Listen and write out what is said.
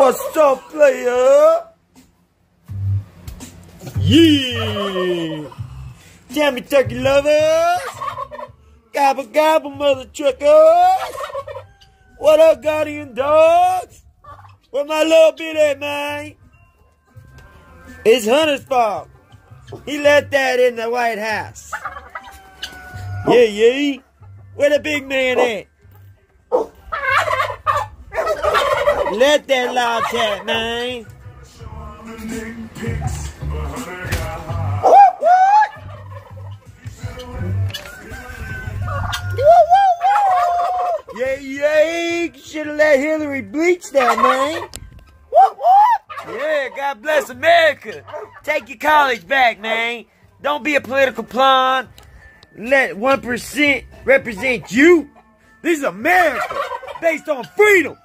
What's up, player? Yeah! Tammy turkey lovers! Gobble gobble, mother truckers! What up, guardian dogs? Where my little bit at, man? It's Hunter's fault. He left that in the White House. Yeah, yeah. Where the big man at? Let that loud cat, man. Yeah, yeah. Should have let Hillary bleach that, man. Yeah, God bless America. Take your college back, man. Don't be a political pawn. Let 1% represent you. This is America, based on freedom.